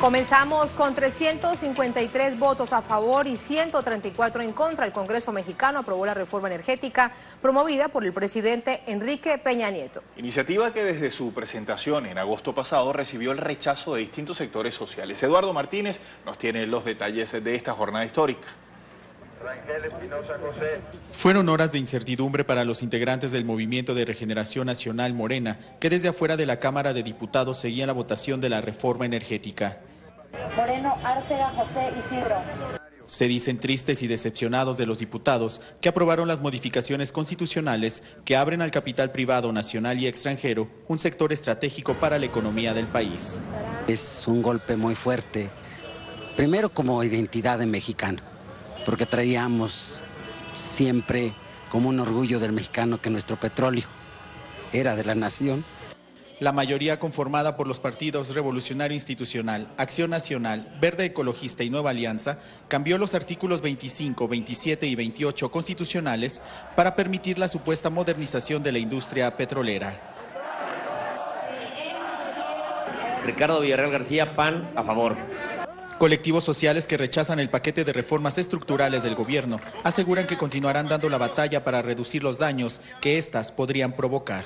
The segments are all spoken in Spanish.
Comenzamos con 353 votos a favor y 134 en contra. El Congreso mexicano aprobó la reforma energética promovida por el presidente Enrique Peña Nieto. Iniciativa que desde su presentación en agosto pasado recibió el rechazo de distintos sectores sociales. Eduardo Martínez nos tiene los detalles de esta jornada histórica. Fueron horas de incertidumbre para los integrantes del Movimiento de Regeneración Nacional Morena, que desde afuera de la Cámara de Diputados seguían la votación de la reforma energética. Moreno Arcega José Isidro. Se dicen tristes y decepcionados de los diputados que aprobaron las modificaciones constitucionales que abren al capital privado nacional y extranjero un sector estratégico para la economía del país. Es un golpe muy fuerte, primero como identidad de mexicano porque traíamos siempre como un orgullo del mexicano que nuestro petróleo era de la nación. La mayoría conformada por los partidos Revolucionario Institucional, Acción Nacional, Verde Ecologista y Nueva Alianza cambió los artículos 25, 27 y 28 constitucionales para permitir la supuesta modernización de la industria petrolera. Ricardo Villarreal García, PAN, a favor. Colectivos sociales que rechazan el paquete de reformas estructurales del gobierno aseguran que continuarán dando la batalla para reducir los daños que éstas podrían provocar.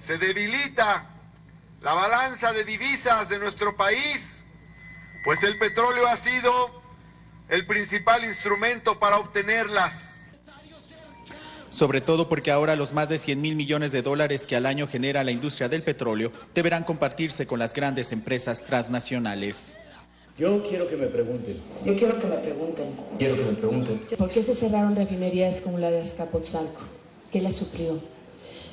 Se debilita la balanza de divisas de nuestro país, pues el petróleo ha sido el principal instrumento para obtenerlas. Sobre todo porque ahora los más de 100 mil millones de dólares que al año genera la industria del petróleo deberán compartirse con las grandes empresas transnacionales. Yo quiero que me pregunten. Yo quiero que me pregunten. Quiero que me pregunten. ¿Por qué se cerraron refinerías como la de Azcapotzalco? ¿Qué la suplió?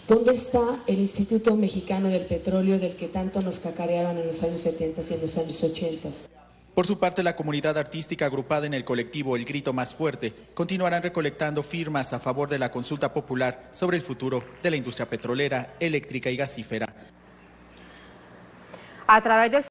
¿Dónde está el Instituto Mexicano del Petróleo del que tanto nos cacarearon en los años 70 y en los años 80? Por su parte, la comunidad artística agrupada en el colectivo El Grito Más Fuerte continuarán recolectando firmas a favor de la consulta popular sobre el futuro de la industria petrolera, eléctrica y gasífera. A través de